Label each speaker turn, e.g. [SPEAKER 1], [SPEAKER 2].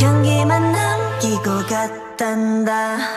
[SPEAKER 1] 향기만 남기고 갔단다.